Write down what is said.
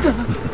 「あ